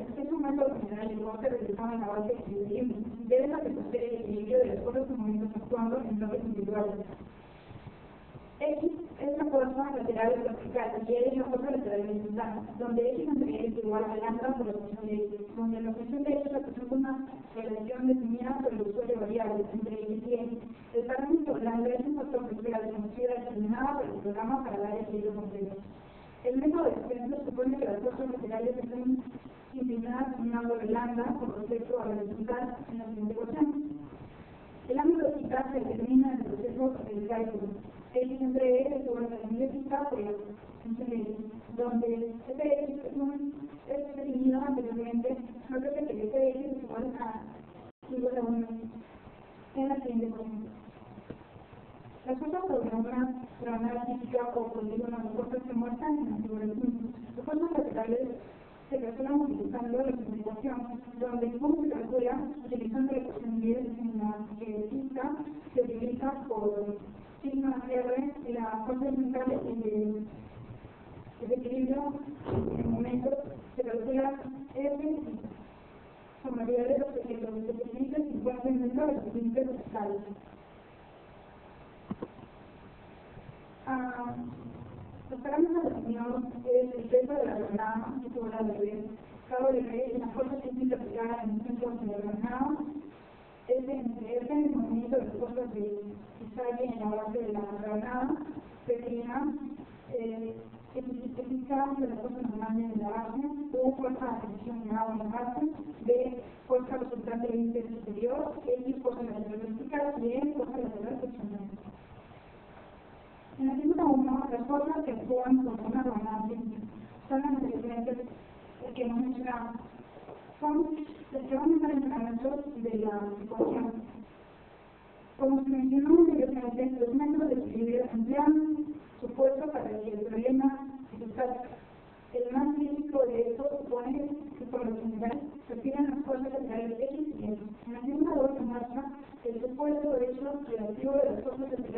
es un método general de corte realizado en la base equilibrio. Debe satisfacer el equilibrio de las fuerzas y movimientos actuando en bloques individuales. X es la fuerza lateral vertical y Y es la fuerza lateral horizontal, donde X Y es igual a lambda por la función de X, donde la función de X representa una relación definida por el usuario variable entre X y Y. El parámetro lambda es un factor especial conocido determinado por el programa para dar equilibrio completo. El método de extensión supone que las fuerzas laterales están en un ángulo de lambda con respecto a la en la siguiente ecuación. El ángulo de se determina en el proceso del cálculo. X entre E es a la donde Fx es, un, es definido anteriormente, no creo que Fx es igual a igual a 1 en la siguiente ecuación. Las fuerzas sobre una granada física o polígono de fuerzas se muestran en la figura del punto. Las fuerzas laterales calculan utilizando la simplificación, donde punto se calcula utilizando la ecuación 10 en la que física se utiliza por sigma R la fuerza central de desequilibrio en momentos se calcula F con variables de los desequilibrios y pueden dentro de los límites parámetros definidos es el peso de la que sobre la de cabo de B, la fuerza científica aplicada en el centro de la granada, S entre F, el movimiento de fuerzas de sale en la base de la granada, pequeña, eh, especifica de las fuerzas normales de la base, U, fuerza de atención en en la base, B, fuerza resultante del superior, X, fuerza lateral vertical, y E, fuerza. En la figura 1, las fuerzas que actúan sobre una granada son las diferentes que hemos mencionado. Son las que van a estar en de la ecuación. Como se mencionó anteriormente, los métodos de equilibrio emplean su fuerza para que el problema se resuelva. El más crítico de esto supone que por lo general se tienen las laterales X y Y. En la figura 2 se muestra el supuesto hecho relativo de las fuerzas laterales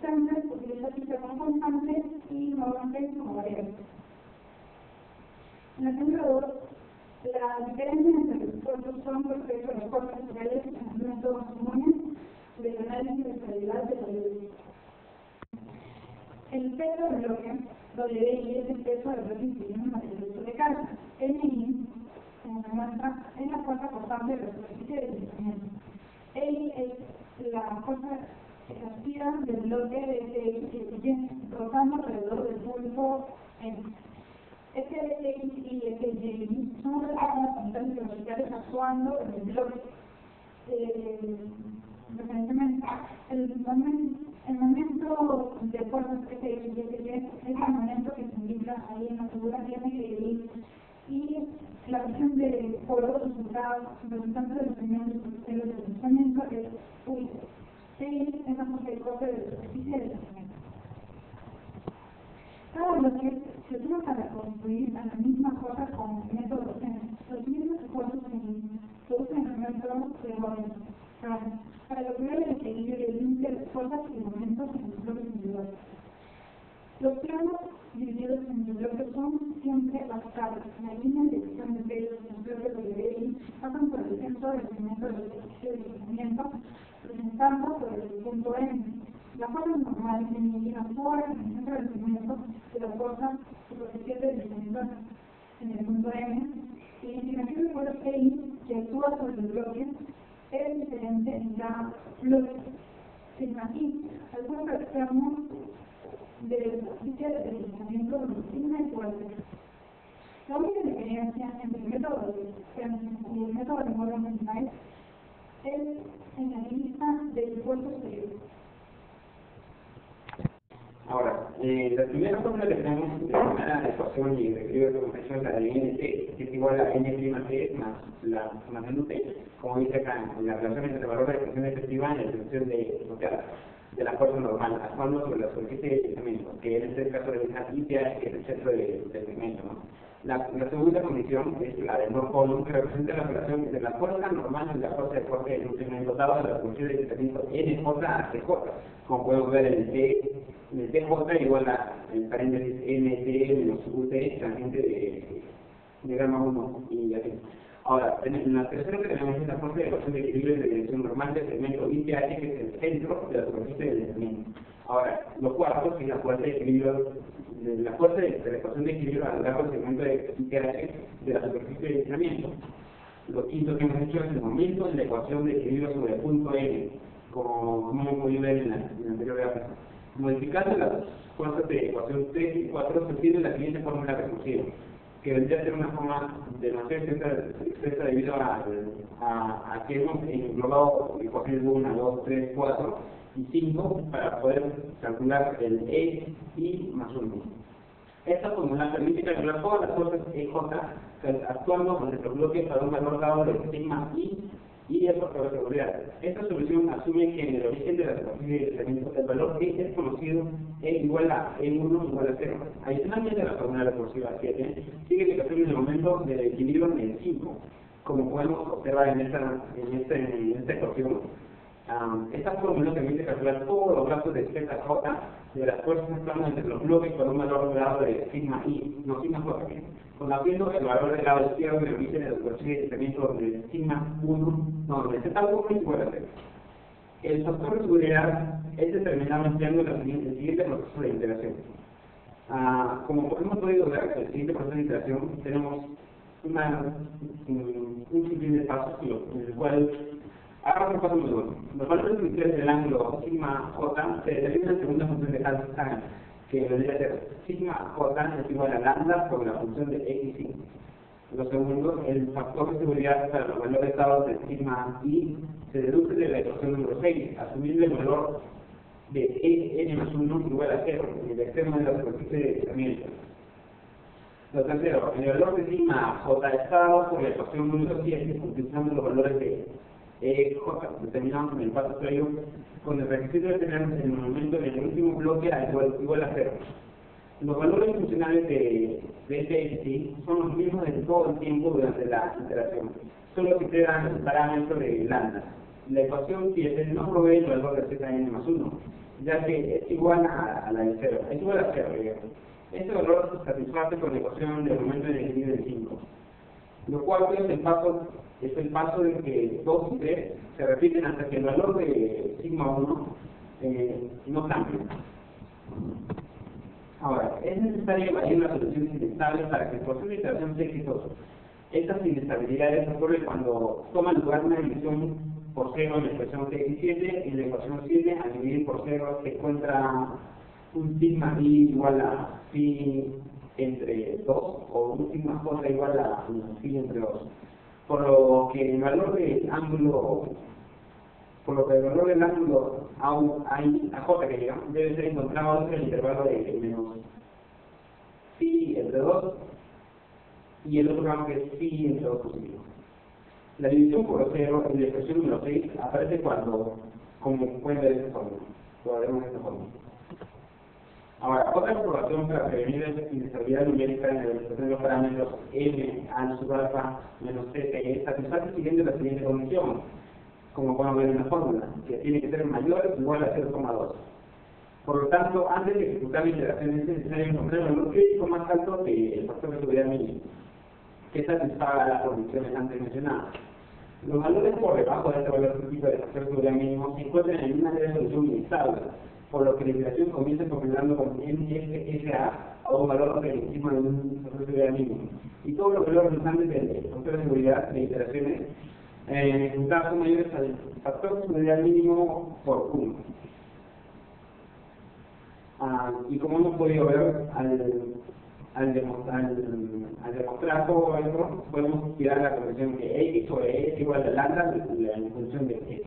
pero Spencer utiliza fijas como constantes y Morgenstern como variables. En la figura 2, la diferencia entre los fuerzas son respecto a las fuerzas laterales en los métodos comunes del análisis de estabilidad de la ley. El peso del bloque WI es el peso del bloque incluyendo el material de carga. NI, se muestra, es la fuerza constante de la superficie de deslizamiento. EI es la fuerza ejercida del bloque de SX rotando alrededor del pulso N. SX y SY son fuerzas constantes verticales actuando en el bloque. Eh, el momento, el momento de fuerzas que se es el momento que se indica ahí en la figura que ir y la versión de polos resultante de los elementos del deslizamiento es U. Sí, es la fuerza de corte de la deslizamiento. Cada bloque se usa para construir a la misma cosa con métodos los mismos esfuerzos se usan en el método de movimiento para lograr el equilibrio y el de fuerzas y momentos en los bloques individuales. Los planos divididos en bloques son siempre bastardos. La línea de dirección de en los bloques de BI pasan por el centro del ejercicio de movimiento, presentando por el punto M. La forma normal se elimina por el centro del movimiento de la fuerza superficial del elemento en el punto M. Y la inclinación de fuerza I que actúa sobre el bloque es diferente en cada bloque. Aquí, el punto externo de la superficie de deslizamiento signa igual. La única diferencia entre el método de y el método de Knight es en la lista del esfuerzo exterior. Ahora, eh, la primera fórmula que tenemos de la primera ecuación y describe la convención la de NT, que es igual a N' T más la sumación de T, como dice acá en la relación entre el valor de la expresión efectiva y la expresión de, de la fuerza normal, actuando sobre la superficie de deslizamiento, que en este caso de una limpia es el centro del segmento. ¿no? La, la segunda condición es la del no column, que representa la relación de la fuerza normal y la fuerza de corte de un dado de la función de deslizamiento NJ a CJ. Como podemos ver, el T, el TJ igual a el paréntesis NT menos UT, tangente de, de gamma 1 y así. Ahora, en la tercera que tenemos es la fuerza de ecuación de equilibrio de dirección normal del segmento ITH, que es el centro de la superficie del deslizamiento. Ahora, lo cuarto es la fuerza de equilibrio, de la fuerza de, de la ecuación de equilibrio a lo largo del segmento de de la superficie de deslizamiento. Lo quinto que hemos hecho es el momento de la ecuación de equilibrio sobre el punto N, como, como hemos en la, anterior gráfica. Modificando las fuerzas de ecuación 3 y 4 se obtiene la siguiente fórmula recursiva que vendría a ser una forma demasiado extensa debido a, a, a, que hemos englobado ecuaciones 1, 2, 3, 4 y 5 para poder calcular el E y más 1. Esta fórmula permite calcular todas las fuerzas EJ actuando con nuestro bloque para un valor dado de sigma I y factor de seguridad. Esta solución asume que en el origen de la superficie de deslizamiento el valor E es conocido E igual a E1 igual a 0. Adicionalmente, la fórmula recursiva 7 sigue que en el momento del equilibrio en el 5. Como podemos observar en esta, en este, en ecuación, um, esta fórmula permite calcular todos los gastos de ZJ de las fuerzas planas entre los bloques con un valor grado de sigma I, no sigma J, conociendo el valor del lado izquierdo origen de la superficie de de sigma 1, no, de Z1 igual a 0. El factor de seguridad es determinado empleando el siguiente proceso de integración. Ah, como hemos podido ver, el siguiente proceso de integración tenemos una, un, un sinfín de pasos en el Ahora un paso muy bueno. Los valores iniciales del ángulo sigma j se determinan según la función de Hagen, que vendría a ser sigma j es igual a lambda por la función de x y. Lo segundo, el factor de seguridad para los valores dados de sigma i se deduce de la ecuación número 6, asumiendo el valor de e n más 1 igual a 0 en el extremo de la superficie de deslizamiento. Lo tercero, el valor de sigma j está dado por la ecuación número 7 utilizando los valores de e, j, determinamos en el paso previo, con el requisito de tener en el momento en el último bloque a igual, igual a 0. Los valores funcionales de, de este son los mismos de todo el tiempo durante la iteración, solo que te dan el parámetro de lambda. La ecuación 7 no provee el valor de zn más 1, ya que es igual a, a la de 0, es igual a 0, digamos. Este valor se satisface con la ecuación del momento de equilibrio de 5. Lo cual es el paso, es el paso de que 2 y 3 se repiten hasta que el valor de sigma 1 eh, no cambie. Ahora, es necesario evaluar una solución inestable para que el proceso de iteración sea exitoso. Estas inestabilidades ocurren cuando toma lugar una división por cero en la ecuación x7 y en la ecuación 7 al dividir por cero se encuentra un sigma i igual a phi entre 2 o un sigma j igual a phi entre 2. Por lo que el valor del ángulo por lo que el valor del ángulo a, a, a j que llegamos debe ser encontrado entre el intervalo de menos phi entre 2 y el otro rango que es phi entre 2 positivo. La división por 0 en la expresión número 6 aparece cuando, como pueden ver esta fórmula, lo haremos de esta forma. Ahora, otra comprobación para prevenir la inestabilidad numérica en la realización de los parámetros m, a sub alfa menos c, es satisface siguiendo la siguiente condición, como podemos ver en la fórmula, que tiene que ser mayor o igual a 0,2. Por lo tanto, antes de ejecutar la integración es necesario encontrar el valor crítico más alto que el factor de seguridad mínimo, que satisfaga las condiciones antes mencionadas. Los valores por debajo de este valor de factor seguridad mínimo se encuentran en una resolución inestable, por lo que la integración comienza configurando con NFSA a un valor por encima de un factor seguridad mínimo. Y todos los valores restantes del factor de seguridad de iteraciones eh, en caso mayores al factor de seguridad mínimo por 1. Ah, y como hemos podido ver, al, al, al, al demostrar todo podemos tirar la conclusión que X sobre E es igual a lambda en función de X.